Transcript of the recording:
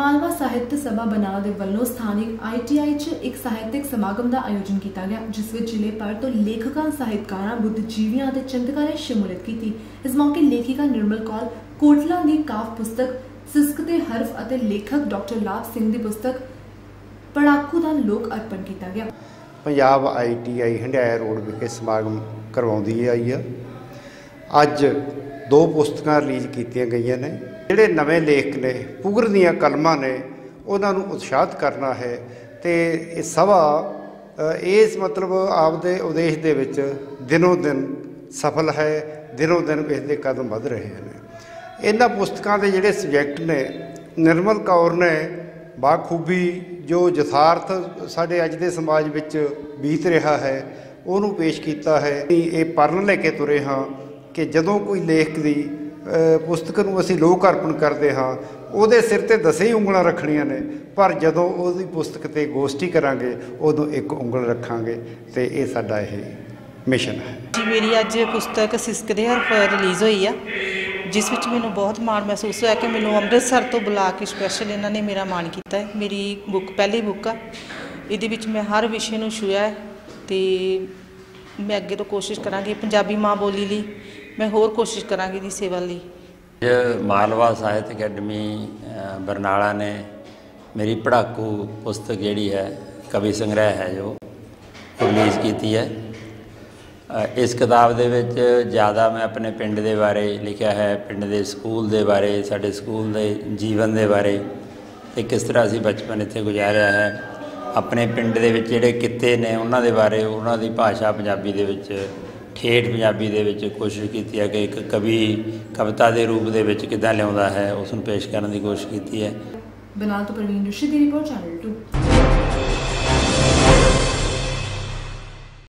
ਮਾਲਵਾ ਸਾਹਿਤ ਸਭਾ ਬਨਾਲਾ ਦੇ ਵੱਲੋਂ ਸਥਾਨਿਕ ਆਈਟੀਆਈ 'ਚ ਇੱਕ ਸਾਹਿਤਿਕ ਸਮਾਗਮ ਦਾ ਆਯੋਜਨ ਕੀਤਾ ਗਿਆ, ਜਿਸ ਵਿੱਚ ਜ਼ਿਲ੍ਹੇ ਭਰ ਤੋਂ ਲੇਖਕਾਂ, ਸਾਹਿਤਕਾਰਾਂ, ਬੁੱਧਜੀਵੀਆਂ ਅਤੇ ਚਿੰਤਕਾਂ ਨੇ ਸ਼ਮੂਲੀਅਤ ਕੀਤੀ। ਇਸ ਮੌਕੇ ਲੇਖਿਕਾ ਨਿਰਮਲ ਕੌਰ, ਕੋਟਲਾ ਦੀ ਕਾਵ ਪੁਸਤਕ, ਸਿਸਕ ਦੇ ਹਰਫ ਅਤੇ ਲੇਖਕ ਡਾਕਟਰ ਲਾਭ ਸਿੰਘ ਦੀ ਪੁਸਤਕ, ਪੜਾਕੂ ਦਾ ਲੋਕ ਅਰਪਣ ਕੀਤਾ ਗਿਆ। ਪੰਜਾਬ ਆਈਟੀਆਈ ਹੰਡਿਆਇਆ ਰੋਡ ਵਿਖੇ ਸਮਾਗਮ ਕਰਵਾਉਂਦੀ ਆਈ ਆ। ਅੱਜ ਦੋ ਪੁਸਤਕਾਂ ਰਿਲੀਜ਼ ਕੀਤੀਆਂ ਗਈਆਂ ਨੇ। ਜਿਹੜੇ ਨਵੇਂ ਲੇਖਕ ਨੇ ਪੁਗਰ ਦੀਆਂ ਕਲਮਾਂ ਨੇ, ਉਹਨਾਂ ਨੂੰ ਉਤਸ਼ਾਹਿਤ ਕਰਨਾ ਹੈ ਤੇ ਇਹ ਸਭਾ ਇਸ ਮਤਲਬ ਆਪਦੇ ਉਦੇਸ਼ ਦੇ ਵਿੱਚ ਦਿਨੋ ਦਿਨ ਸਫਲ ਹੈ, ਦਿਨੋ ਦਿਨ ਇਸ ਦੇ ਕਦਮ ਵਧ ਰਹੇ ਨੇ। ਇਹਨਾਂ ਪੁਸਤਕਾਂ ਦੇ ਜਿਹੜੇ ਸਬਜੈਕਟ ਨੇ, ਨਿਰਮਲ ਕੌਰ ਨੇ ਬਾਖੂਬੀ ਜੋ ਯਥਾਰਥ ਸਾਡੇ ਅੱਜ ਦੇ ਸਮਾਜ ਵਿੱਚ ਬੀਤ ਰਿਹਾ ਹੈ, ਉਹਨੂੰ ਪੇਸ਼ ਕੀਤਾ ਹੈ। ਇਹ ਪੜਨ ਲੈ ਕੇ ਤੁਰੇ ਹਾਂ ਕਿ ਜਦੋਂ ਕੋਈ ਲੇਖਕ ਦੀ ਪੁਸਤਕ ਨੂੰ ਅਸੀਂ ਲੋਕ ਅਰਪਣ ਕਰਦੇ ਹਾਂ। ਉਹਦੇ ਸਿਰ ਤੇ ਦਸੇ ਹੀ ਉਂਗਲਾਂ ਰੱਖਣੀਆਂ ਨੇ। ਪਰ ਜਦੋਂ ਉਹਦੀ ਪੁਸਤਕ ਤੇ ਗੋਸ਼ਟੀ ਕਰਾਂਗੇ, ਉਦੋਂ ਇੱਕ ਉਂਗਲ ਰੱਖਾਂਗੇ ਤੇ ਇਹ ਸਾਡਾ ਇਹ ਮਿਸ਼ਨ ਹੈ। ਜੀ, ਮੇਰੀ ਅੱਜ ਪੁਸਤਕ ਸਿਸਕ ਦੇ ਹਰਫ ਰਿਲੀਜ਼ ਹੋਈ ਆ, ਜਿਸ ਵਿੱਚ ਮੈਨੂੰ ਬਹੁਤ ਮਾਣ ਮਹਿਸੂਸ ਹੋਇਆ ਕਿ ਮੈਨੂੰ ਅੰਮ੍ਰਿਤਸਰ ਤੋਂ ਬੁਲਾ ਕੇ ਸਪੈਸ਼ਲ ਇਹਨਾਂ ਨੇ ਮੇਰਾ ਮਾਣ ਕੀਤਾ ਹੈ। ਮੇਰੀ ਬੁੱਕ ਪਹਿਲੀ ਬੁੱਕ ਆ। ਇਹਦੇ ਵਿੱਚ ਮੈਂ ਹਰ ਵਿਸ਼ੇ ਨੂੰ ਛੂਇਆ ਹੈ ਤੇ ਮੈਂ ਅੱਗੇ ਤੋਂ ਕੋਸ਼ਿਸ਼ ਕਰਾਂਗੀ ਪੰਜਾਬੀ ਮਾਂ ਬੋਲੀ ਲਈ ਮੈਂ ਹੋਰ ਕੋਸ਼ਿਸ਼ ਕਰਾਂਗੀ ਦੀ ਸੇਵਾ ਲਈ। ਅੱਜ ਮਾਲਵਾ ਸਾਹਿਤ ਅਕੈਡਮੀ ਬਰਨਾਲਾ ਨੇ ਮੇਰੀ ਪੜਾਕੂ ਪੁਸਤਕ ਜਿਹੜੀ ਹੈ, ਕਵੀ ਸੰਗ੍ਰਹਿ ਹੈ ਜੋ ਰਿਲੀਜ਼ ਕੀਤੀ ਹੈ। ਇਸ ਕਿਤਾਬ ਦੇ ਵਿੱਚ ਜ਼ਿਆਦਾ ਮੈਂ ਆਪਣੇ ਪਿੰਡ ਦੇ ਬਾਰੇ ਲਿਖਿਆ ਹੈ, ਪਿੰਡ ਦੇ ਸਕੂਲ ਦੇ ਬਾਰੇ, ਸਾਡੇ ਸਕੂਲ ਦੇ ਜੀਵਨ ਦੇ ਬਾਰੇ ਤੇ ਕਿਸ ਤਰ੍ਹਾਂ ਅਸੀਂ ਬਚਪਨ ਇੱਥੇ ਗੁਜ਼ਾਰਿਆ ਹੈ। ਆਪਣੇ ਪਿੰਡ ਦੇ ਵਿੱਚ ਜਿਹੜੇ ਕਿੱਤੇ ਨੇ, ਉਹਨਾਂ ਦੇ ਬਾਰੇ, ਉਹਨਾਂ ਦੀ ਭਾਸ਼ਾ ਪੰਜਾਬੀ ਦੇ ਵਿੱਚ ਠੇਠ ਪੰਜਾਬੀ ਦੇ ਵਿੱਚ ਕੋਸ਼ਿਸ਼ ਕੀਤੀ ਹੈ ਕਿ ਇੱਕ ਕਵੀ, ਕਵਿਤਾ ਦੇ ਰੂਪ ਦੇ ਵਿੱਚ ਕਿੱਦਾਂ ਲਿਆਉਂਦਾ ਹੈ, ਉਸ ਨੂੰ ਪੇਸ਼ ਕਰਨ ਦੀ ਕੋਸ਼ਿਸ਼ ਕੀਤੀ ਹੈ। ਬਨਾਲ ਤੋਂ ਪ੍ਰਵੀਨ ਜੋਸ਼ੀ ਦੀ ਰਿਪੋਰਟ, ਚੈਨਲ 2